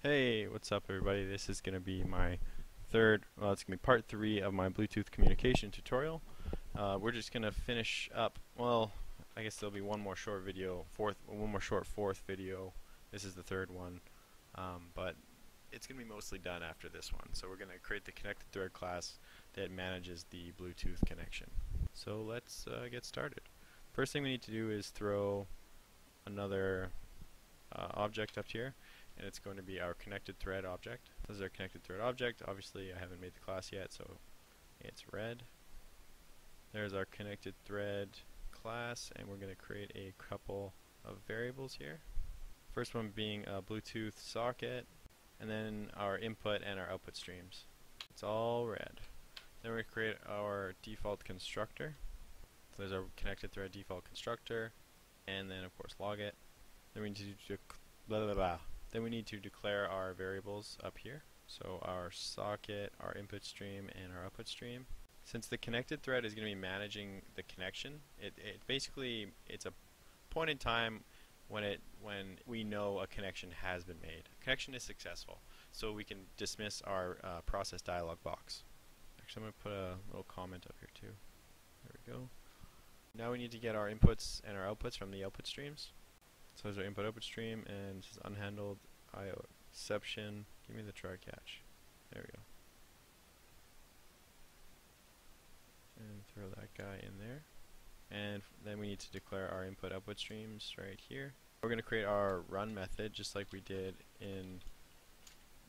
Hey, what's up everybody? This is going to be my third, well it's going to be part three of my Bluetooth communication tutorial. Uh, we're just going to finish up, well, I guess there'll be one more short video, fourth, one more short fourth video. This is the third one, um, but it's going to be mostly done after this one. So we're going to create the connected thread class that manages the Bluetooth connection. So let's uh, get started. First thing we need to do is throw another uh, object up here and it's going to be our connected thread object. This is our connected thread object. Obviously I haven't made the class yet so it's red. There's our connected thread class and we're going to create a couple of variables here. First one being a Bluetooth socket and then our input and our output streams. It's all red. Then we create our default constructor. So there's our connected thread default constructor and then of course log it. Then we need to do blah, blah, blah. Then we need to declare our variables up here. So our socket, our input stream, and our output stream. Since the connected thread is going to be managing the connection, it, it basically it's a point in time when it when we know a connection has been made. Connection is successful, so we can dismiss our uh, progress dialog box. Actually, I'm going to put a little comment up here too. There we go. Now we need to get our inputs and our outputs from the output streams. So there's our input output stream and this is unhandled IO exception. Give me the try catch. There we go. And throw that guy in there. And then we need to declare our input output streams right here. We're going to create our run method just like we did in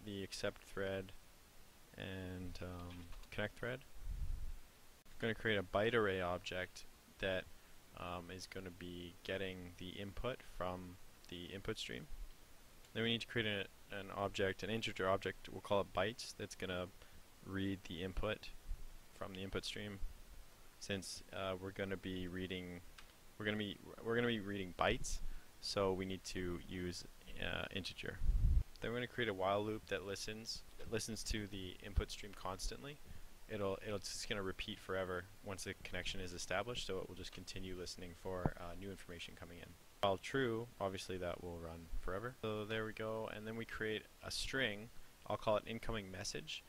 the accept thread and um, connect thread. We're going to create a byte array object that um, is going to be getting the input from the input stream. Then we need to create a, an object, an integer object, we'll call it bytes, that's going to read the input from the input stream. Since uh, we're going to be reading, we're going to be we're going to be reading bytes, so we need to use uh, integer. Then we're going to create a while loop that listens, it listens to the input stream constantly it'll it'll just going to repeat forever once the connection is established so it will just continue listening for uh, new information coming in. While true obviously that will run forever. So there we go and then we create a string. I'll call it incoming message.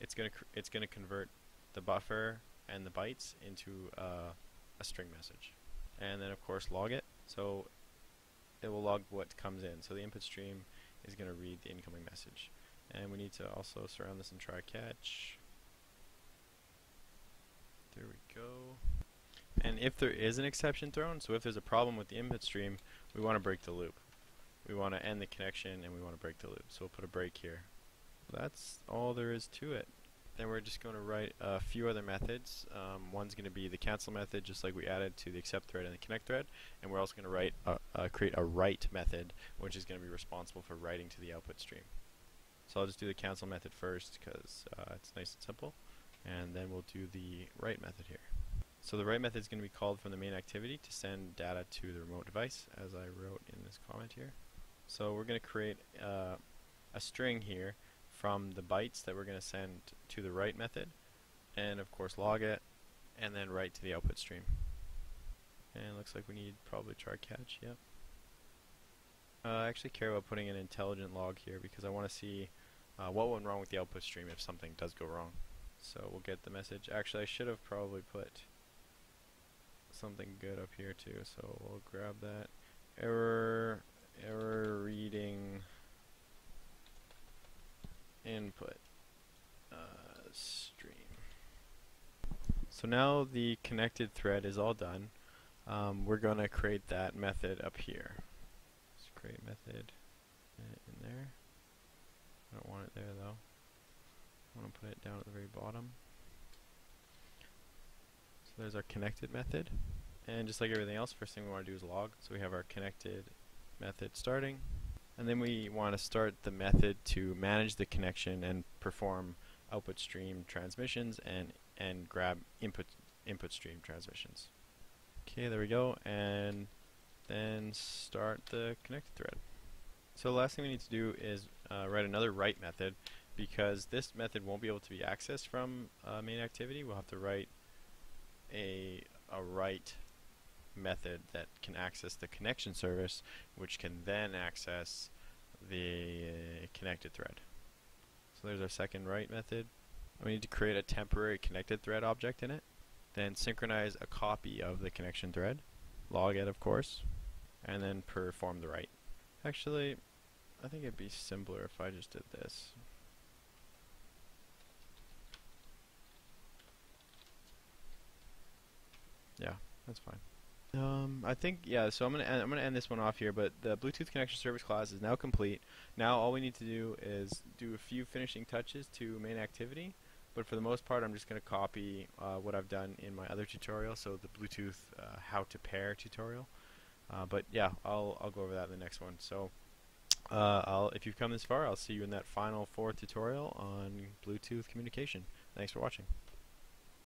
It's going to it's going to convert the buffer and the bytes into uh, a string message. And then of course log it. So it will log what comes in. So the input stream is going to read the incoming message. And we need to also surround this in try catch there we go. And if there is an exception thrown, so if there's a problem with the input stream, we want to break the loop. We want to end the connection and we want to break the loop. So we'll put a break here. That's all there is to it. Then we're just going to write a few other methods. Um, one's going to be the cancel method, just like we added to the accept thread and the connect thread. And we're also going to write a, uh, create a write method, which is going to be responsible for writing to the output stream. So I'll just do the cancel method first because uh, it's nice and simple and then we'll do the write method here. So the write method is going to be called from the main activity to send data to the remote device as I wrote in this comment here. So we're going to create uh, a string here from the bytes that we're going to send to the write method and of course log it and then write to the output stream. And looks like we need probably try catch, yep. Uh, I actually care about putting an intelligent log here because I want to see uh, what went wrong with the output stream if something does go wrong. So we'll get the message. Actually, I should have probably put something good up here too. So we'll grab that. Error, error reading input uh, stream. So now the connected thread is all done. Um, we're going to create that method up here. Let's create method in there. I don't want it there though. I want to put it down at the very bottom. So there's our connected method. And just like everything else, first thing we want to do is log. So we have our connected method starting. And then we want to start the method to manage the connection and perform output stream transmissions and, and grab input, input stream transmissions. Okay, there we go. And then start the connected thread. So the last thing we need to do is uh, write another write method because this method won't be able to be accessed from uh, main activity. We'll have to write a, a write method that can access the connection service, which can then access the connected thread. So there's our second write method. We need to create a temporary connected thread object in it. Then synchronize a copy of the connection thread. Log it, of course. And then perform the write. Actually, I think it'd be simpler if I just did this. Yeah, that's fine. Um, I think yeah. So I'm gonna end, I'm gonna end this one off here. But the Bluetooth connection service class is now complete. Now all we need to do is do a few finishing touches to main activity. But for the most part, I'm just gonna copy uh, what I've done in my other tutorial. So the Bluetooth uh, how to pair tutorial. Uh, but yeah, I'll I'll go over that in the next one. So uh, if you've come this far, I'll see you in that final fourth tutorial on Bluetooth communication. Thanks for watching.